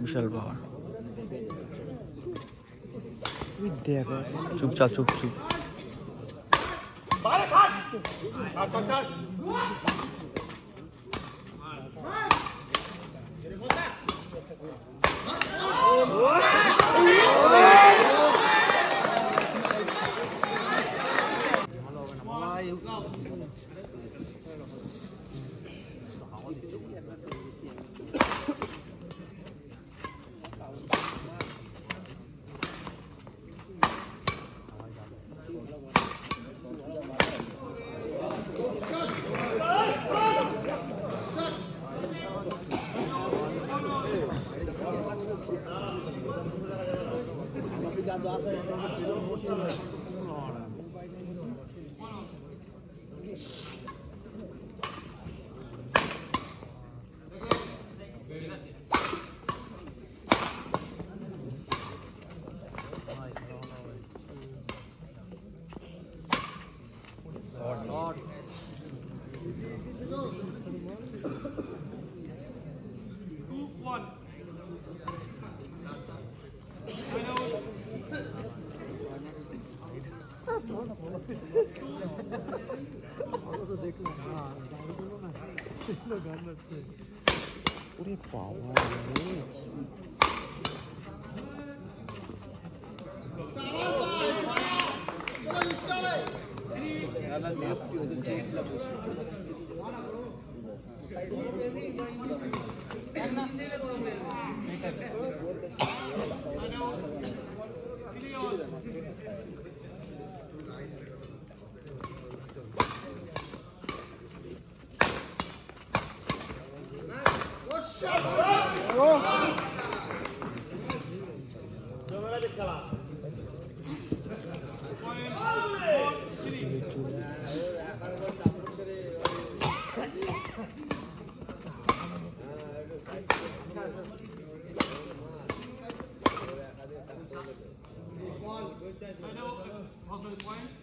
বিশাল পাওয়ার। দেখো। চুপচাপ চুপ চুপ। আল্লাহ আপনাকে Por igual, olha isso.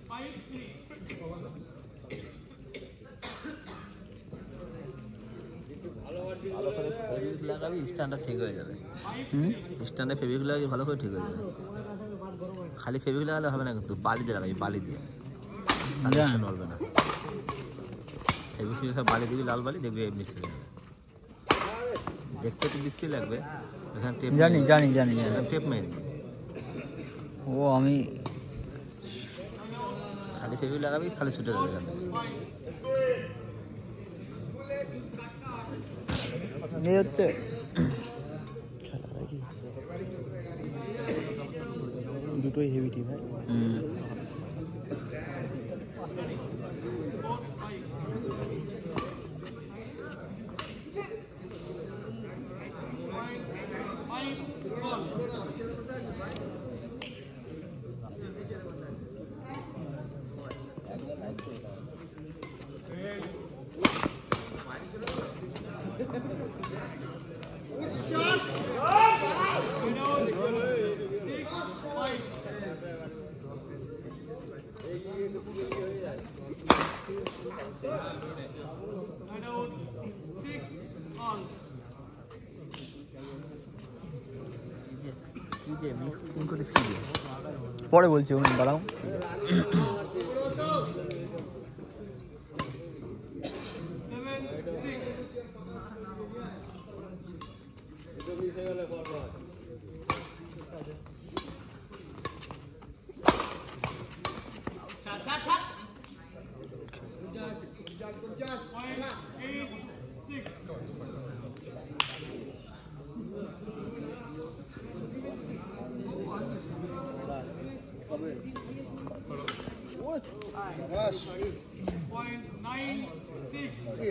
Five, three. Fabric লাগাবি স্ট্যান্ডটা ঠিক হয়ে যাবে। হুম? স্ট্যান্ডে ফেব্রিক লাগাবি ভালো করে ঠিক হয়ে যাবে। খালি ফেব্রিক লাগালে হবে না কিন্তু বালি দিয়ে লাগাবি বালি দিয়ে। নড়বে না। ফেব্রিক বালি দিবি লাল বালি দেখবি এমনি ঠিক যাবে দেখতে একটু বিশ্রী লাগবে। এখানে টেপ জানি জানি জানি জানি। টেপ মেরে ও আমি খালি ফেব্রিক লাগাবি খালি ছুটে যাবে এখান থেকে। এই হচ্ছে? খেলা নাকি? দুটোই হেভি টিম হ্যাঁ হুম। কি যে মিক্স কোন করিস কি দিয়ে পরে বলছি দাঁড়াও।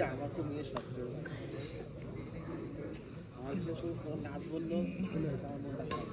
আমার তো মেয়ে সত্য আমার সে শুধু কোন নাচ বললো ছেলে হয়েছে আমার মনটা খারাপ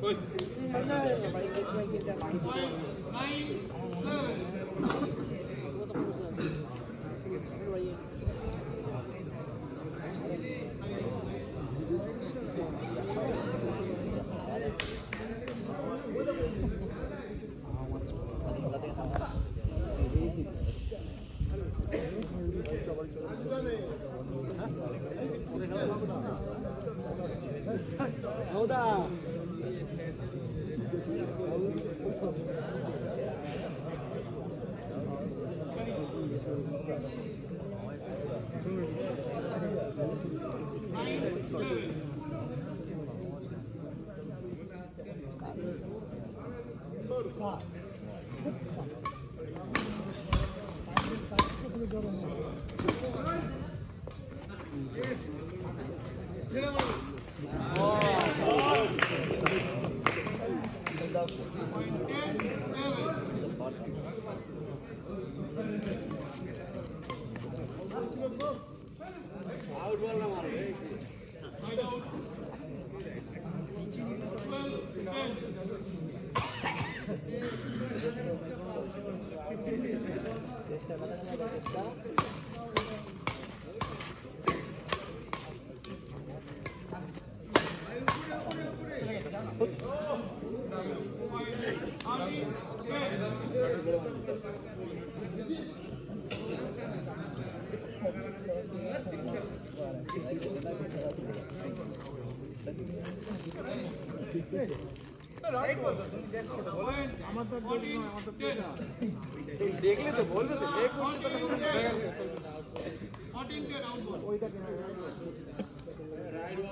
喂，现在我们可以，老大。দেখলে তো বলবে তো রাইট বল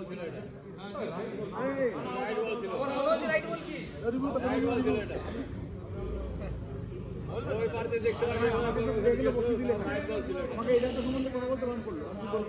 ছিল এটা রাইট বল ছিল রাইট বল কি রাইট বল ছিল এটা ওই পারতে দেখতে পারবে দেখলে বসে দিলে রাইট বল ছিল আমাকে এটা তো সম্বন্ধে কথা বলতে বারণ করল আমি বলব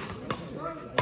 আগে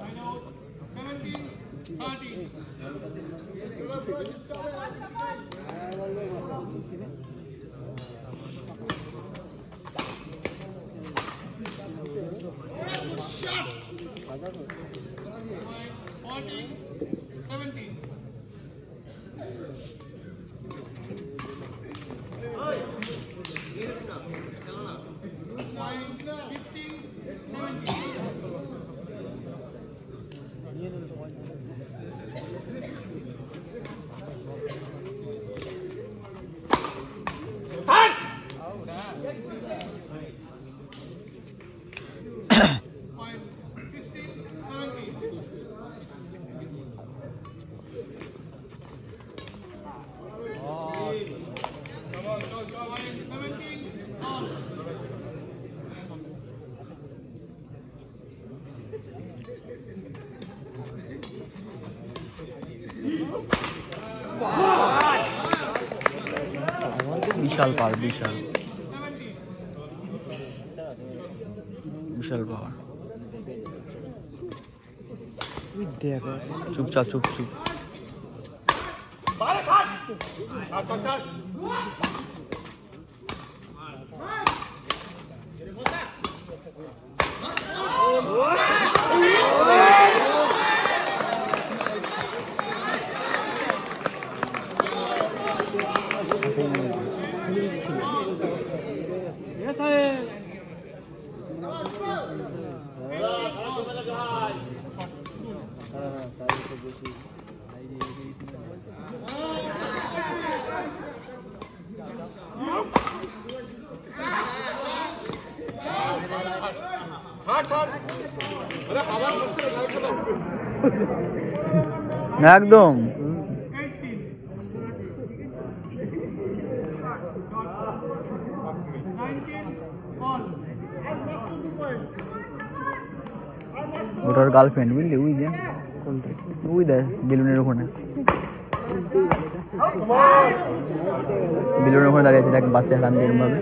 I know. Mementi, party. বিশাল পার বিশাল। বিশাল পাওয়ার চুপচাপ চুপ চুপ। একদম। ওটার গার্লফ্রেন্ড বুঝলি ওই যে। ওই দেখ বেলুনের ওখানে। বেলুনের ওখানে দাঁড়িয়ে আছে দেখ বাসে হেলান দিয়ে ভাবে